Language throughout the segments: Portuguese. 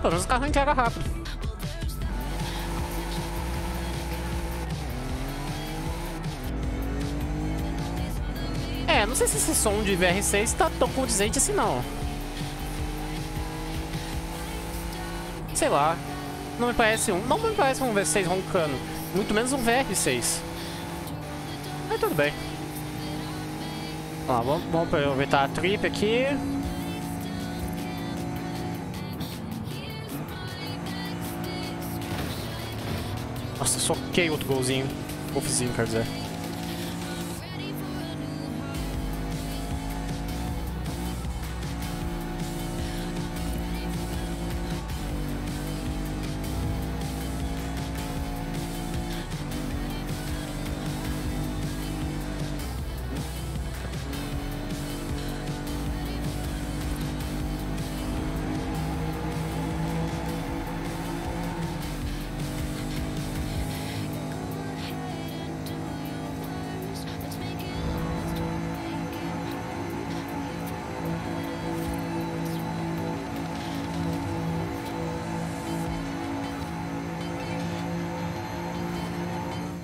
Pelo menos o carro entrega rápido. É, não sei se esse som de VR6 tá tão condizente assim não. Sei lá. Não me parece um. Não me parece um V6 roncando. Muito menos um VR6. Mas tudo bem. Vamos, vamos aproveitar a trip aqui. Nossa, soquei outro golzinho. Golfzinho, quer dizer.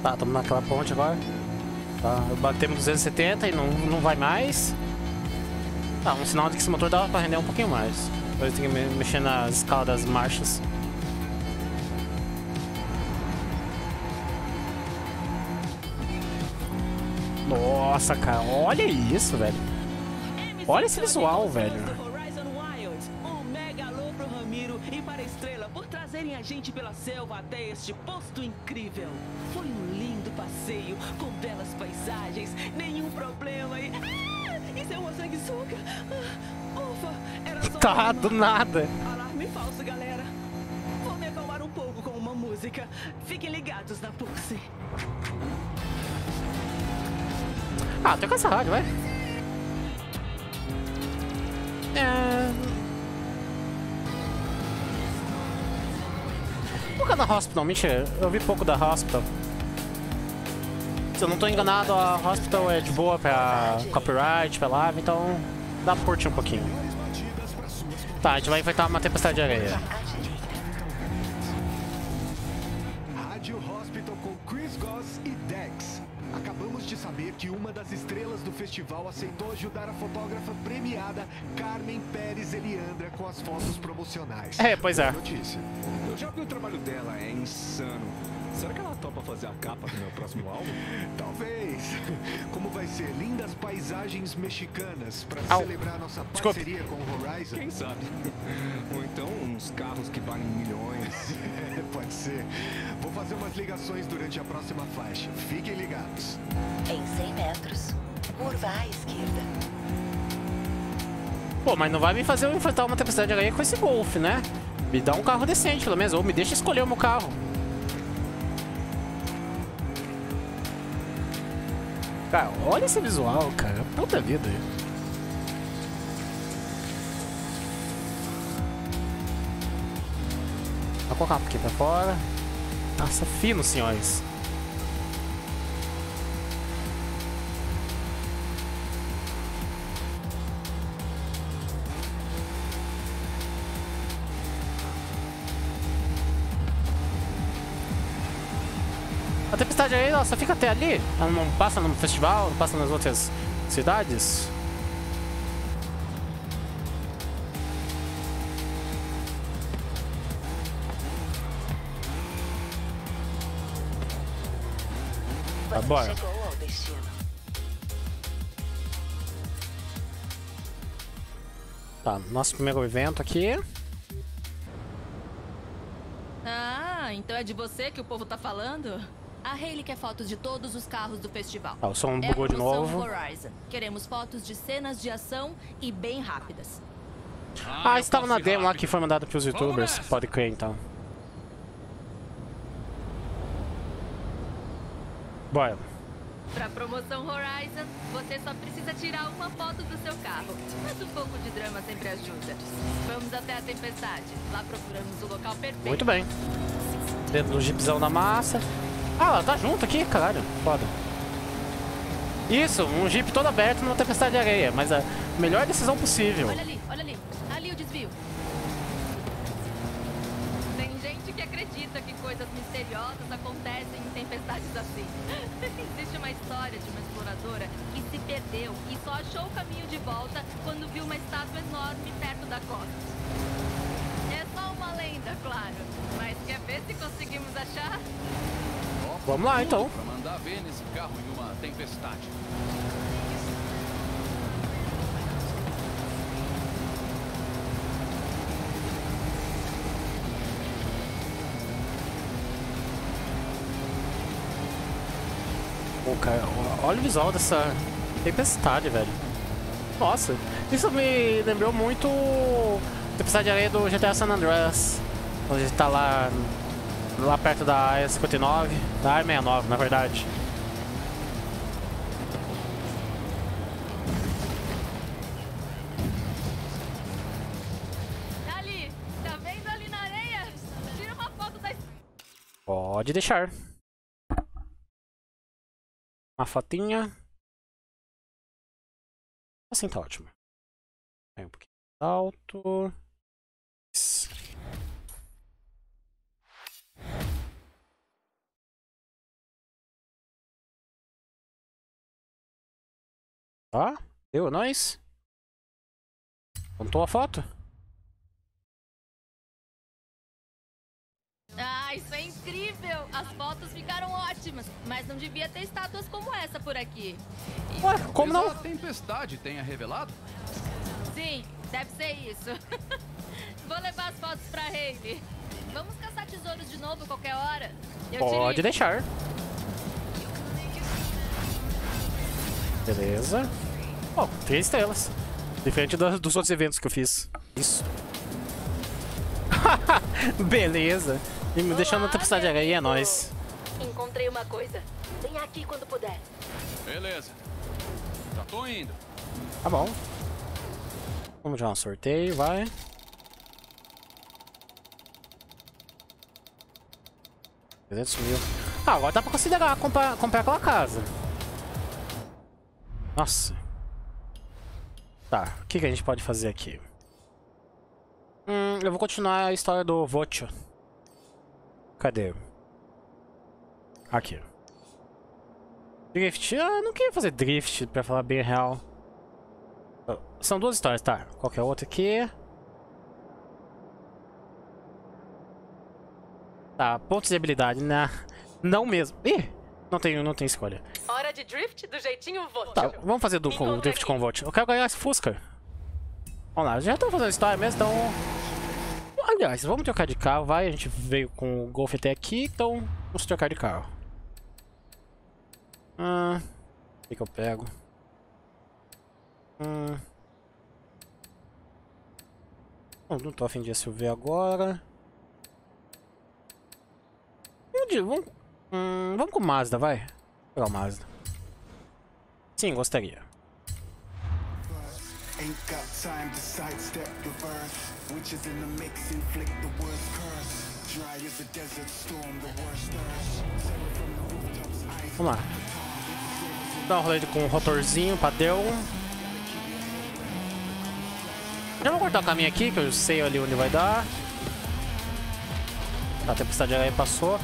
Tá, estamos naquela ponte agora. Tá, batemos 270 e não, não vai mais. Tá, um sinal de que esse motor dava pra render um pouquinho mais. Depois tem que me mexer na escala das marchas. Nossa, cara, olha isso, velho. Olha esse visual, velho. trazerem a gente pela selva até este posto incrível. Foi um lindo passeio, com belas paisagens, nenhum problema e... Ah, isso é uma sanguessuga! Ah, ufa, era só Tá, do nada. Alarme falso, galera. Vou me acalmar um pouco com uma música. Fiquem ligados na Pulse. Ah, toca essa rádio, vai. Da Hospital, mentira. Eu vi pouco da Hospital. Se eu não tô enganado, a Hospital é de boa pra copyright, pra live, então dá pra curtir um pouquinho. Tá, a gente vai enfrentar uma tempestade de areia. Que uma das estrelas do festival aceitou ajudar a fotógrafa premiada Carmen Pérez Eliandra com as fotos promocionais. É, pois é. Notícia. Eu já vi o trabalho dela, é insano. Será que ela topa fazer a capa do meu próximo álbum? Talvez. Como vai ser lindas paisagens mexicanas para celebrar nossa Desculpe. parceria com o Horizon? Quem sabe? Ou então uns carros que valem milhões. Pode ser. Vou fazer umas ligações durante a próxima faixa. Fiquem ligados. Em 100 metros, curva à esquerda. Pô, mas não vai me fazer eu enfrentar uma tempestade de areia com esse Golf, né? Me dá um carro decente, pelo menos. Ou me deixa escolher o meu carro. Cara, olha esse visual, cara. Puta vida. Vou colocar um aqui pra fora. Nossa, fino, senhores. A tempestade aí, ela só fica até ali? Ela não passa no festival, não passa nas outras cidades? Tá, bora. Tá, nosso primeiro evento aqui. Ah, então é de você que o povo tá falando? A Hayley quer fotos de todos os carros do festival. Tá, o som é bugou de promoção novo. Horizon. Queremos fotos de cenas de ação e bem rápidas. Ah, estava na demo lá que foi mandado pros youtubers. Pode crer, então. Bora. Pra promoção Horizon, você só precisa tirar uma foto do seu carro. Mas um pouco de drama sempre ajuda. Vamos até a tempestade. Lá procuramos o local perfeito. Muito bem. Dentro do jeepzão da massa. Ah, ela tá junto aqui, caralho. Foda. Isso, um jeep todo aberto numa tempestade de areia. Mas a melhor decisão possível. Olha ali, olha ali. Ali o desvio. misteriosas acontecem em tempestades assim. Existe uma história de uma exploradora que se perdeu e só achou o caminho de volta quando viu uma estátua enorme perto da costa. É só uma lenda, claro. Mas quer ver se conseguimos achar? Vamos lá, então. Mandar nesse carro em uma tempestade. Pô, cara, olha o visual dessa tempestade, velho. Nossa, isso me lembrou muito Tempestade de Areia do GTA San Andreas. Onde a gente tá lá, lá perto da Área 59, da Área 69, na verdade. Ali, tá vendo ali na areia? Tira uma foto da Pode deixar. Uma fotinha. Assim tá ótimo. Vai um pouquinho alto. Isso. Tá? Deu, nóis. Contou a foto? Ah, isso é incrível! As fotos ficaram ótimas, mas não devia ter estátuas como essa por aqui. Ué, como não? Talvez a tempestade tenha revelado? Sim, deve ser isso. Vou levar as fotos pra Hayley. Vamos caçar tesouros de novo qualquer hora? Eu Pode deixar. Beleza. Ó, três estrelas. Diferente do- dos outros eventos que eu fiz. Isso. Beleza. E me deixando na tempestade de areia é nóis. Encontrei uma coisa. Vem aqui quando puder. Beleza. Já tô indo. Tá bom. Vamos já um sorteio, vai. Mil. Ah, agora dá pra considerar comprar, comprar aquela casa. Nossa. Tá, o que, que a gente pode fazer aqui? Hum, eu vou continuar a história do Vocho. Cadê? Aqui. Drift. Ah, eu não queria fazer drift, pra falar bem real. São duas histórias, tá? Qualquer outra aqui. Tá, pontos de habilidade, né? Não mesmo. Ih, não tem, não tem escolha. Hora de drift do jeitinho voto. Tá, vamos fazer do com, drift com Volt. Eu quero ganhar esse Fusca. Vamos lá, já estamos fazendo história mesmo, então... Aliás, vamos trocar de carro, vai. A gente veio com o Golf até aqui, então vamos trocar de carro. Ah, o que, que eu pego? Hum... Não, não tô afim de SUV agora. Vamos, de, vamos, hum, vamos com o Mazda, vai. Vou pegar o Mazda. Sim, gostaria. Vamos lá. Dá um rolê com um rotorzinho, padrão. Já vou cortar o caminho aqui, que eu sei ali onde vai dar. A tempestade de passou.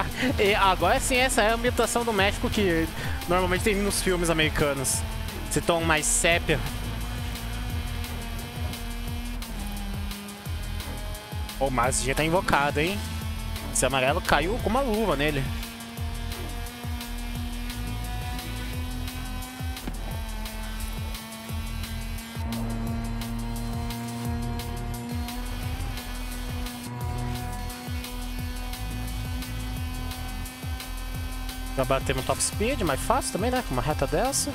agora sim, essa é a ambientação do México que normalmente tem nos filmes americanos. Esse tom mais sépia. O Mars já tá invocado, hein? Esse amarelo caiu com uma luva nele. Já batemos top speed, mais fácil também, né? Com uma reta dessa.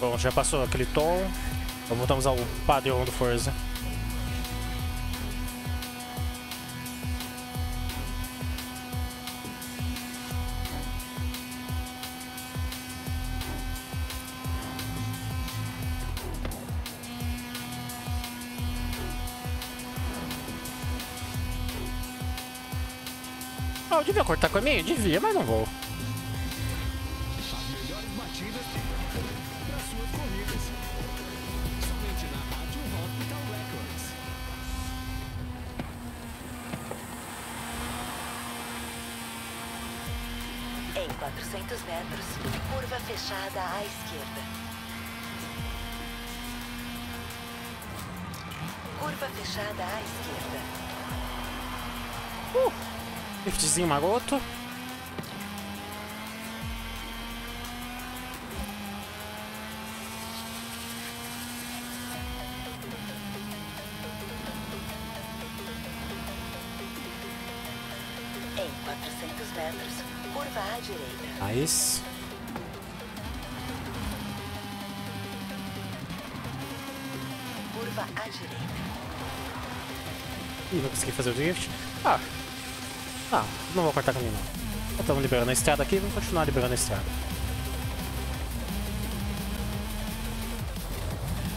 Bom, já passou aquele tom. Então voltamos ao padrão do Forza. Ah, devia cortar com a minha? Devia, mas não vou. 400 metros, curva fechada à esquerda. Curva fechada à esquerda. Driftzinho maroto. Fazer o drift. Ah. Ah, não vou cortar caminho não. Estamos liberando a estrada aqui, vamos continuar liberando a estrada.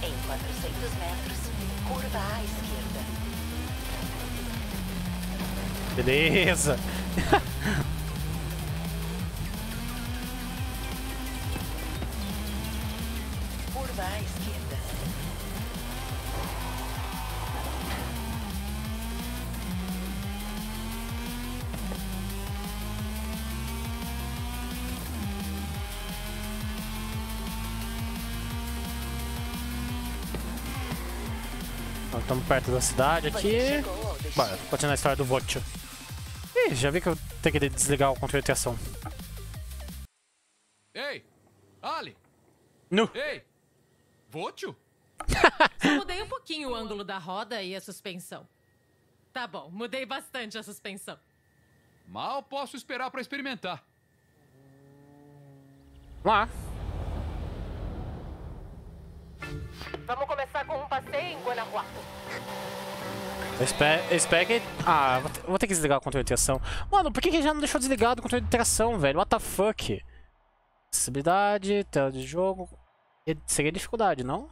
Em 400 metros, curva à esquerda. Beleza. perto da cidade aqui. Bora, continuar a história do Vocho. Ih, já vi que eu tenho que desligar o controle de tração. Ei! Ali! Nu! Ei! Vôtio? Só mudei um pouquinho o ângulo da roda e a suspensão. Tá bom, mudei bastante a suspensão. Mal posso esperar pra experimentar. Vamos lá. Vamos começar com um passeio em Guanajuato. Eu espero, eu espero que... Ah, vou ter, que desligar o controle de tração. Mano, por que, já não deixou desligado o controle de tração, velho? What the fuck? Acessibilidade, tela de jogo... Seria dificuldade, não?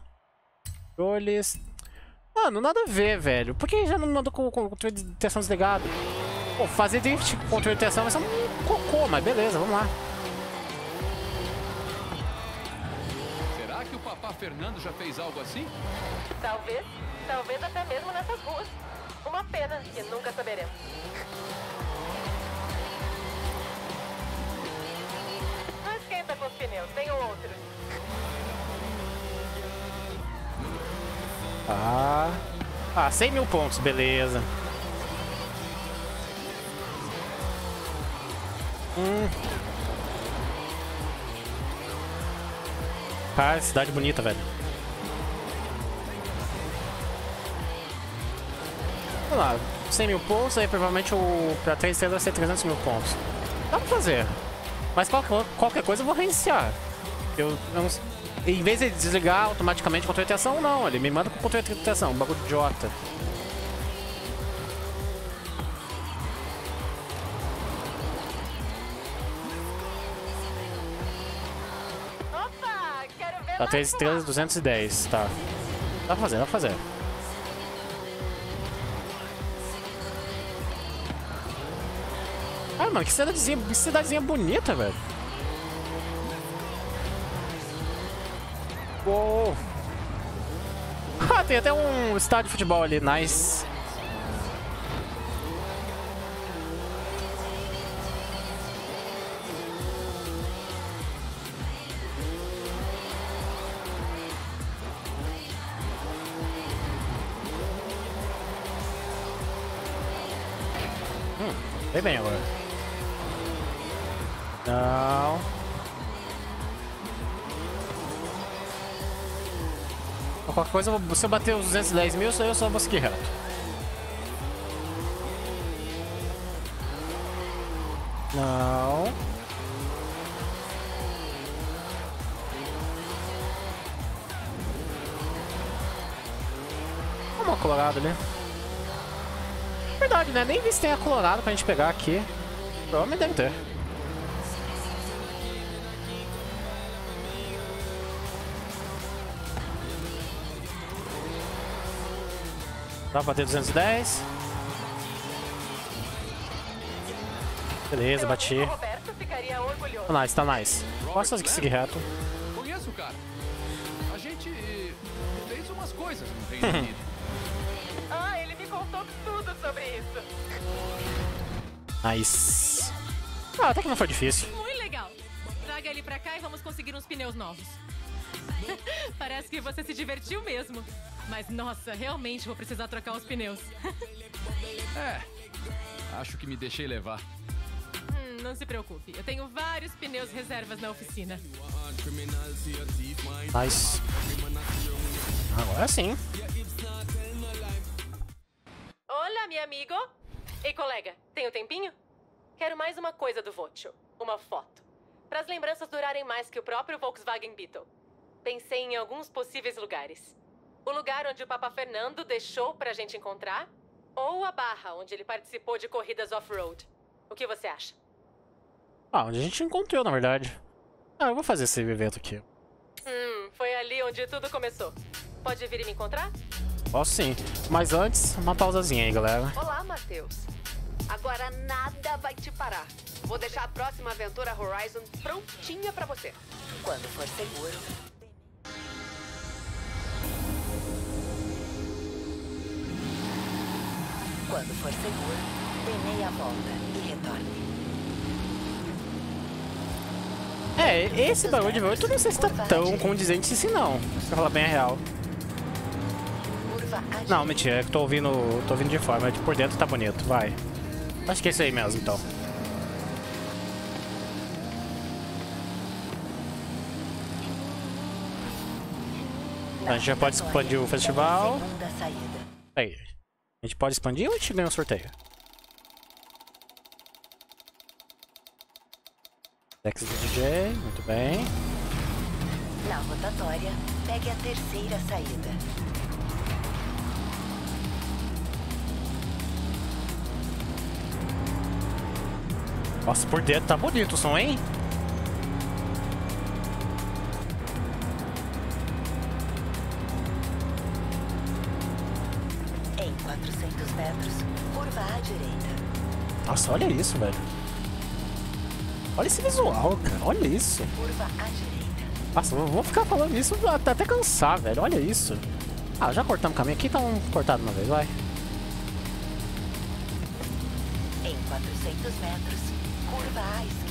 Controles... Mano, nada a ver, velho. Por que já não mandou com, com o controle de tração desligado? Pô, fazer drift com controle de tração vai ser um cocô, mas beleza, vamos lá. Fernando já fez algo assim? Talvez, talvez até mesmo nessas ruas. Uma pena que nunca saberemos. Não esquenta com os pneus, tem outros. Ah, ah 100 mil pontos, beleza. Hum. Cara, cidade bonita, velho. Vamos lá, 100 mil pontos, aí provavelmente o pra 3 estrelas vai ser 300 mil pontos. Dá pra fazer. Mas qualquer, qualquer coisa eu vou reiniciar. Eu não... Em vez de desligar automaticamente o controle de tração, não. Ele me manda com o controle de tração, um bagulho idiota. Tá mais 3 estrelas, 210, tá. Dá pra fazer, dá pra fazer. Ah, mano, que cidadezinha, que cidadezinha bonita, velho. Uou. Ah, tem até um estádio de futebol ali, nice. Coisa, eu vou- se eu bater os 210 mil, eu só vou seguir reto. Não. Vamos a colorado ali. Verdade, né? Nem vi se tem a colorado pra gente pegar aqui. Provavelmente deve ter. Dá pra ter 210. Beleza, bati. O Roberto ficaria orgulhoso. Tá nice, tá nice. Posso seguir reto. Conheço o cara. A gente fez umas coisas no Reino Unido. Ah, ele me contou tudo sobre isso. Nice. Ah, até que não foi difícil. Muito legal. Traga ele pra cá e vamos conseguir uns pneus novos. Parece que você se divertiu mesmo. Mas nossa, realmente vou precisar trocar os pneus. É. Acho que me deixei levar. Hum, não se preocupe, eu tenho vários pneus reservas na oficina. Nice. Agora sim. Olá, meu amigo. Ei, colega, tem um tempinho? Quero mais uma coisa do Vocho. Uma foto. Para as lembranças durarem mais que o próprio Volkswagen Beetle. Pensei em alguns possíveis lugares. O lugar onde o Papa Fernando deixou pra gente encontrar, ou a barra onde ele participou de corridas off-road. O que você acha? Ah, onde a gente encontrou, na verdade. Ah, eu vou fazer esse evento aqui. Hum, foi ali onde tudo começou. Pode vir e me encontrar? Posso sim. Mas antes, uma pausazinha aí, galera. Olá, Matheus. Agora nada vai te parar. Vou deixar a próxima aventura Horizon prontinha pra você. Quando for seguro. Quando for seguro, dê meia volta e retorne. É, esse bagulho de volta eu não sei se tá tão condizente assim não. Pra falar bem a real. Não, mentira, é que tô ouvindo. tô ouvindo de fora, mas por dentro tá bonito, vai. Acho que é isso aí mesmo, então. A gente já pode expandir o festival. Aí. A gente pode expandir ou a gente ganha um sorteio? Dex do DJ, muito bem. Na rotatória, pegue a terceira saída. Nossa, por dentro tá bonito o som, hein? Nossa, olha isso, velho. Olha esse visual, cara. Olha isso. Nossa, eu vou ficar falando isso até até cansar, velho. Olha isso. Ah, já cortamos o caminho aqui, então cortado uma vez, vai. Em 400 metros, curva à esquerda.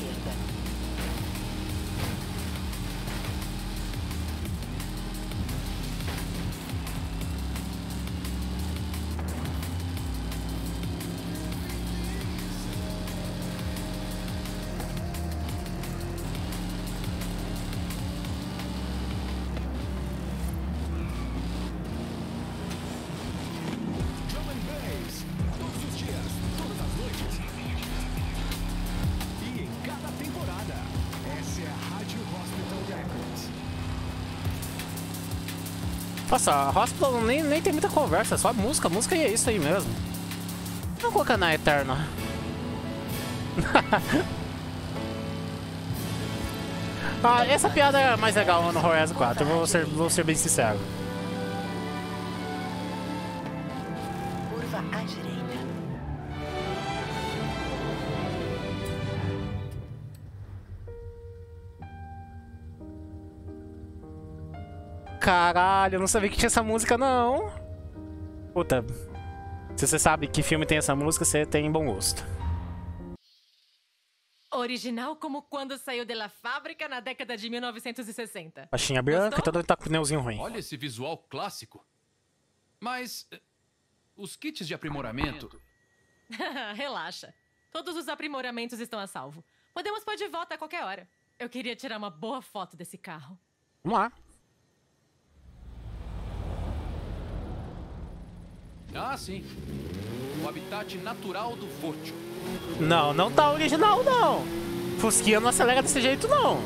Nossa, Hospital nem, nem tem muita conversa, só música, música e é isso aí mesmo. Vamos colocar na Eterna. ah, essa piada é mais legal no Horizon 4, eu vou ser, vou ser bem sincero. Caralho, eu não sabia que tinha essa música não. Puta, se você sabe que filme tem essa música, você tem bom gosto. Original como quando saiu da fábrica na década de 1960. Faixinha branca, todo tá com pneuzinho ruim. Olha esse visual clássico. Mas eh, os kits de aprimoramento. Relaxa. Todos os aprimoramentos estão a salvo. Podemos pôr de volta a qualquer hora. Eu queria tirar uma boa foto desse carro. Vamos lá. Ah, sim. O habitat natural do Vocho. Não, não tá original não. Fusquinha não acelera desse jeito não.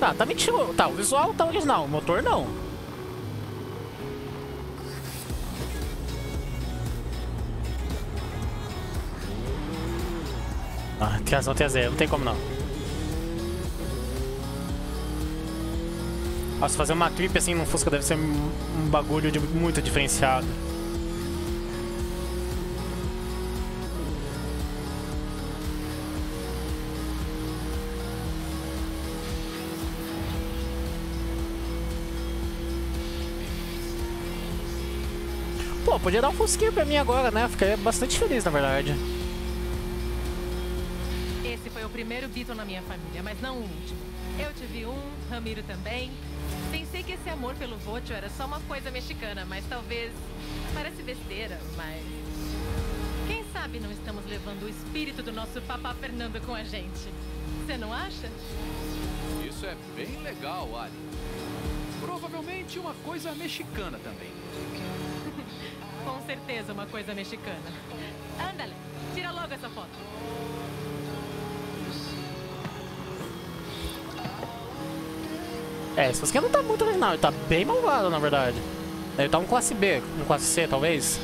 Tá, tá mentindo. Tá, o visual tá original, o motor não. Ah, tem zero, não tem como não. Nossa, fazer uma trip assim num Fusca deve ser um bagulho de muito diferenciado. Podia dar um fusquinho pra mim agora, né? Ficaria bastante feliz, na verdade. Esse foi o primeiro Beatle na minha família, mas não o último. Eu tive um, Ramiro também. Pensei que esse amor pelo Voto era só uma coisa mexicana, mas talvez. Parece besteira, mas. Quem sabe não estamos levando o espírito do nosso papá Fernando com a gente? Você não acha? Isso é bem legal, Ali. Provavelmente uma coisa mexicana também. Com certeza uma coisa mexicana. Ándale, tira logo essa foto. É, esse fusquinha não tá muito original, ele tá bem malvado, na verdade. Ele tá um classe B, um classe C, talvez.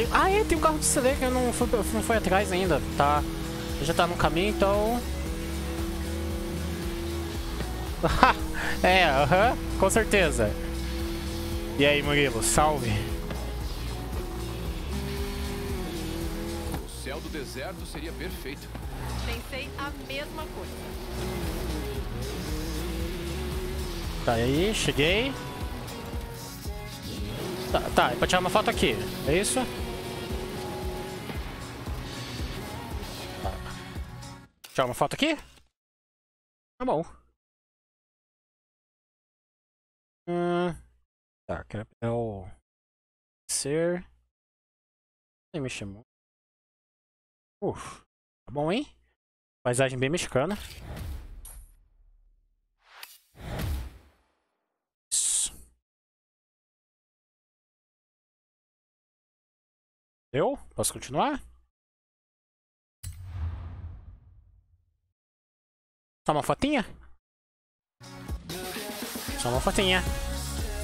Tem... Ah, é, tem um carro de CD que eu não fui, não fui atrás ainda. Tá. Já tá no caminho, então. é, aham, com certeza. E aí, Murilo, salve. O céu do deserto seria perfeito. Pensei a mesma coisa. Tá aí, cheguei. Tá, tá, é pra tirar uma foto aqui, é isso? Tirar uma foto aqui? Tá bom. Hum, tá, quero pegar o... Ser... Nem me chamou. Uf, tá bom, hein? Paisagem bem mexicana. Isso. Deu? Posso continuar? Só uma fotinha? Só uma fotinha.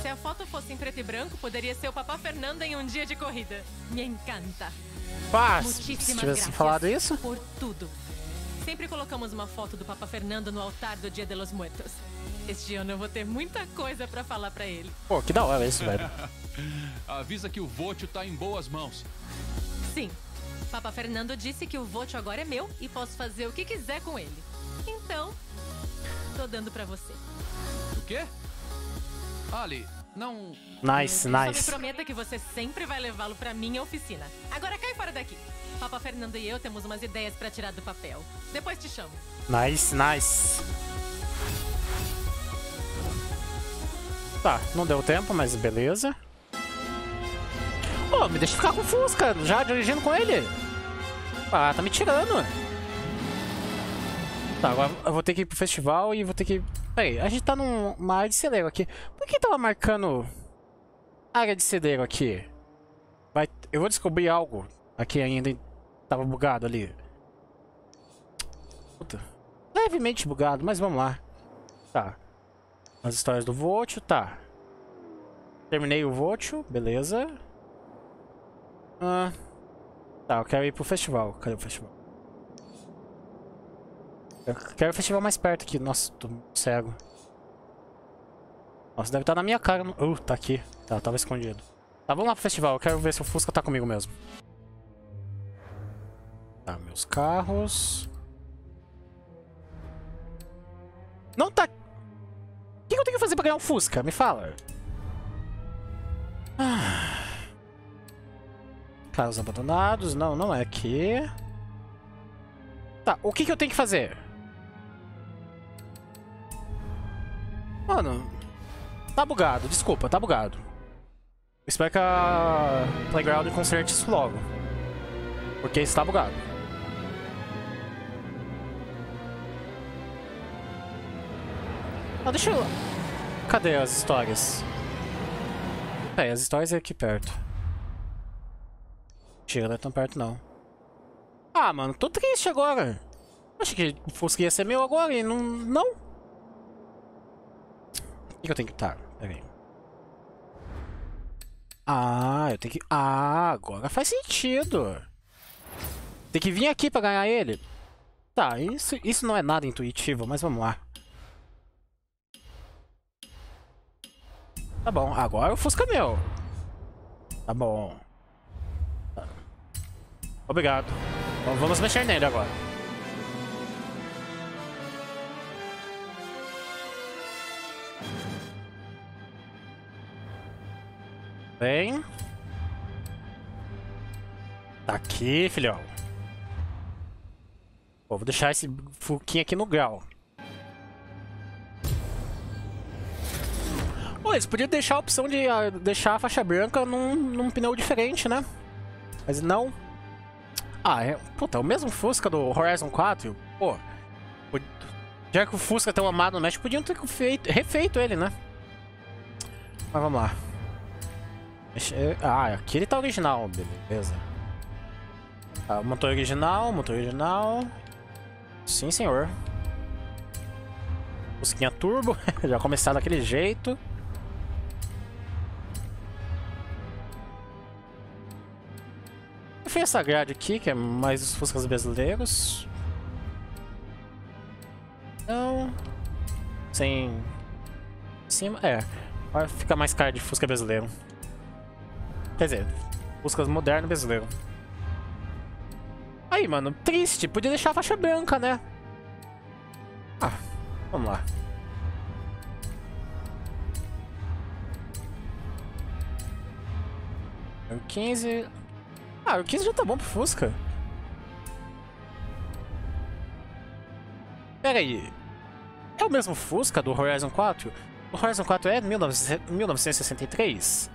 Se a foto fosse em preto e branco, poderia ser o Papá Fernando em um dia de corrida. Me encanta. Pá, se tivesse falado isso. Por tudo. Sempre colocamos uma foto do Papa Fernando no altar do Dia de los Muertos. Este ano eu vou ter muita coisa pra falar pra ele. Pô, que da hora isso, velho. Avisa que o Votio tá em boas mãos. Sim. Papa Fernando disse que o voto agora é meu e posso fazer o que quiser com ele. Então, tô dando pra você. O quê? Ali, não. Nice, Só me nice. prometa que você sempre vai levá-lo pra minha oficina. Agora cai fora daqui. Papa Fernando e eu temos umas ideias pra tirar do papel. Depois te chamo. Nice, nice. Tá, não deu tempo, mas beleza. Ô, me deixa ficar com o Fusca, já dirigindo com ele. Ah, tá me tirando. Tá, agora eu vou ter que ir pro festival e vou ter que... Peraí, a gente tá numa área de celeiro aqui. Por que tava marcando área de celeiro aqui? Vai... Eu vou descobrir algo aqui ainda. Tava bugado ali. Puta. Levemente bugado, mas vamos lá. Tá. As histórias do Votio, tá. Terminei o Votio, beleza. Ah, tá, eu quero ir pro festival. Cadê o festival? Eu quero o festival mais perto aqui. Nossa, tô cego. Nossa, deve estar na minha cara. Uh, tá aqui. Tá, tava escondido. Tá, vamos lá pro festival. Eu quero ver se o Fusca tá comigo mesmo. Tá, meus carros. Não tá... O que que eu tenho que fazer pra ganhar um Fusca? Me fala. Ah. Carros abandonados. Não, não é aqui. Tá, o que que eu tenho que fazer? Mano, tá bugado. Desculpa, tá bugado. Espero que a Playground conserte isso logo. Porque está bugado. Ah, deixa eu... Cadê as histórias? É, as histórias é aqui perto. Chega, não é tão perto não. Ah, mano, tô triste agora. Achei que o Fusca ia ser meu agora e não... Não? Que eu tenho que... Tá, peraí. Ah, eu tenho que... Ah, agora faz sentido. Tem que vir aqui pra ganhar ele. Tá, isso, isso não é nada intuitivo, mas vamos lá. Tá bom, agora o Fusca é meu. Tá bom. Obrigado. Vamos mexer nele agora. Vem. Tá aqui, filhão. Pô, vou deixar esse Fuquinho aqui no grau. Pô, eles podiam deixar a opção de uh, deixar a faixa branca num, num pneu diferente, né? Mas não. Ah, é. Puta, é o mesmo Fusca do Horizon 4. Pô. Já que o Fusca é tão amado no México, podiam ter feito, refeito ele, né? Mas vamos lá. Ah, aqui ele tá original, beleza. Ah, motor original, motor original. Sim, senhor. Fusquinha turbo, já começar daquele jeito. Eu fiz essa grade aqui, que é mais os Fuscas brasileiros. Não. Sem... Cima, é. Vai ficar mais cara de Fusca brasileiro. Quer dizer, Fuscas moderno brasileiro. Aí, mano, triste. Podia deixar a faixa branca, né? Ah, vamos lá. O 15... Ah, o 15 já tá bom pro Fusca. Pera aí. É o mesmo Fusca do Horizon 4? O Horizon 4 é 1963?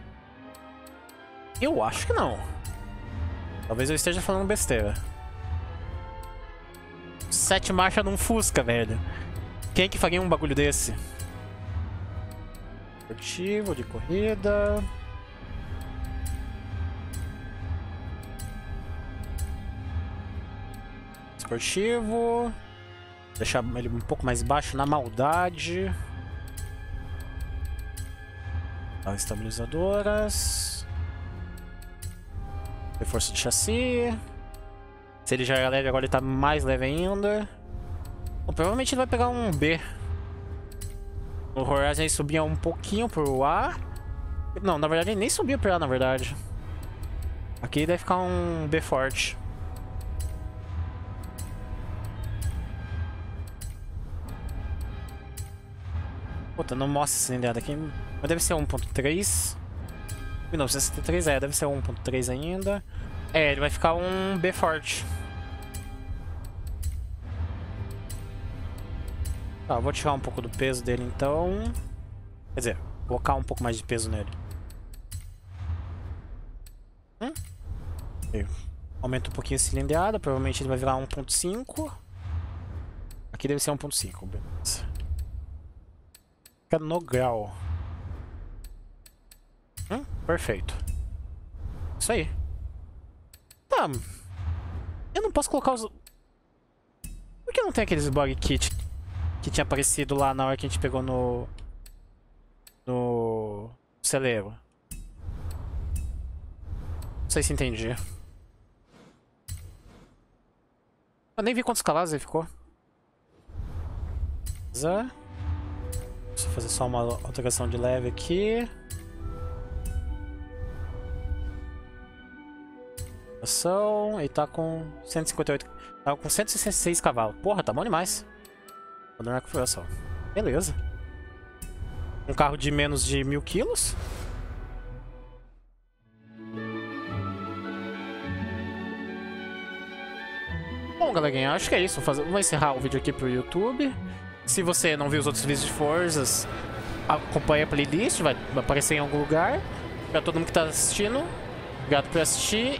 Eu acho que não. Talvez eu esteja falando besteira. Sete marchas num Fusca, velho. Quem que faria um bagulho desse? Esportivo, de corrida... Esportivo... Deixar ele um pouco mais baixo na maldade. Estabilizadoras. Reforço de chassi. Se ele já é leve, agora ele tá mais leve ainda. Bom, provavelmente ele vai pegar um B. O Horizon subia um pouquinho pro A. Não, na verdade ele nem subia pro A, na verdade. Aqui deve ficar um B forte. Puta, não mostra essa cilindrada aqui. Mas deve ser 1.3. 1963, é, deve ser 1.3 ainda. É, ele vai ficar um B forte. Tá, vou tirar um pouco do peso dele então. Quer dizer, colocar um pouco mais de peso nele. Hum? Aumenta um pouquinho a cilindrada, provavelmente ele vai virar 1.5. Aqui deve ser 1.5, beleza. Fica no grau. Perfeito. Isso aí. Tá. Eu não posso colocar os... Por que não tem aqueles bug kit que tinha aparecido lá na hora que a gente pegou no... No... Celeiro? Não sei se entendi. Eu nem vi quantos cavalos ele ficou. Zé. Deixa eu fazer só uma alteração de leve aqui. Ação, ele tá com 158. Tá com 166 cavalos. Porra, tá bom demais. Vou dar uma configuração. Beleza. Um carro de menos de mil quilos. Bom, galerinha, acho que é isso. Vou, fazer... Vou encerrar o vídeo aqui pro YouTube. Se você não viu os outros vídeos de Forzas, acompanhe a playlist, vai aparecer em algum lugar. Pra todo mundo que tá assistindo, obrigado por assistir